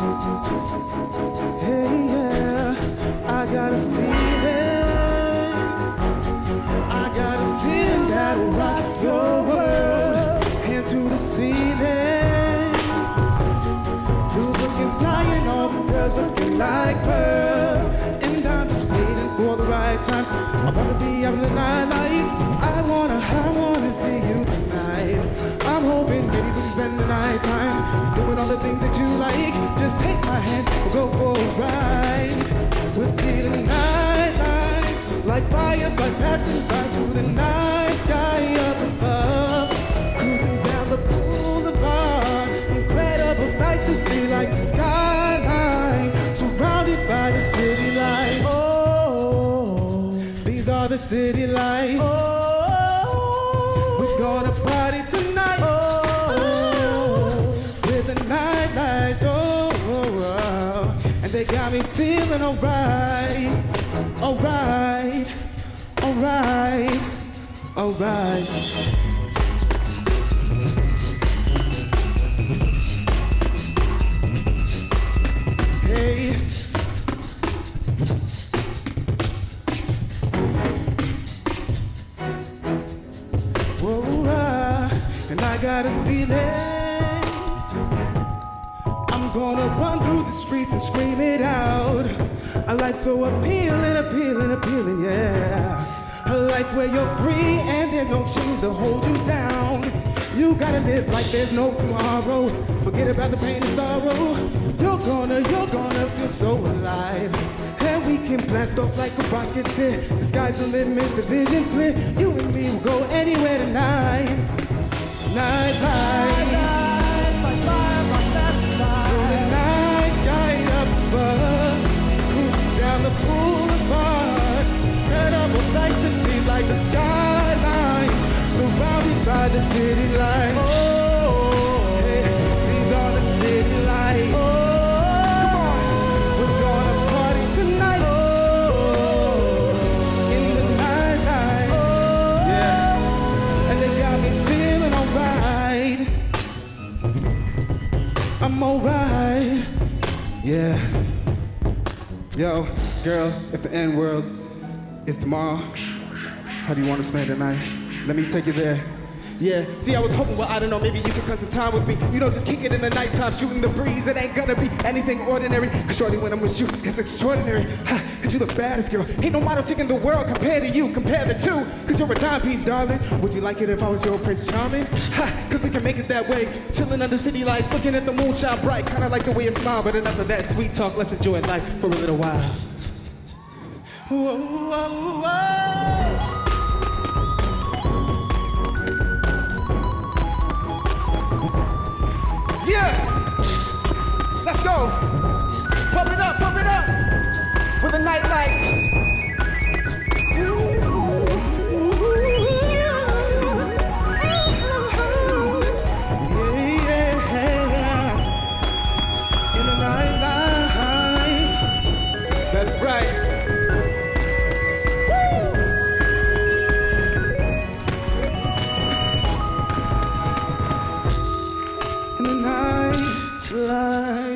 Hey, yeah, I got a feeling. I got a feeling that'll rock your world. Hands to the ceiling. Dudes looking flying, all the girls looking like pearls. And I'm just waiting for the right time. I wanna be out in the nightlife. I wanna, I wanna see you tonight. I'm hoping maybe we can spend the night time doing all the things that you like. We'll go for a ride. We'll see the night lights like fireflies passing by through the night sky up above. Cruising down the boulevard, incredible sights to see like the skyline, surrounded by the city lights. Oh, these are the city lights. And they got me feeling alright, alright, alright, alright. Hey. Whoa, and I got a feeling Gonna run through the streets and scream it out. A life so appealing, appealing, appealing, yeah. A life where you're free and there's no chains to hold you down. You gotta live like there's no tomorrow. Forget about the pain and sorrow. You're gonna, you're gonna feel so alive. And we can blast off like a rocket tip. The sky's the limit, the vision's clear. You and me will go anywhere tonight. See like the skyline. Surrounded by the city lights. Oh, these are the city lights. Come on, we're gonna party tonight. In the. Yeah, and they got me feeling alright. I'm alright. Yeah. Yo, girl, if the end world is tomorrow, how do you want to spend the night? Let me take you there. Yeah, see, I was hoping, well, I don't know, maybe you can spend some time with me. You know, just kick it in the nighttime, shooting the breeze. It ain't gonna be anything ordinary. Cause shorty, when I'm with you, it's extraordinary. Ha, and you the baddest girl. Ain't no model chick in the world compared to you. Compare the two, cause you're a dime piece, darling. Would you like it if I was your Prince Charming? Ha, cause we can make it that way. Chilling under city lights, looking at the moon shine bright. Kinda like the way you smile, but enough of that sweet talk. Let's enjoy life for a little while. Whoa, whoa, whoa. fly.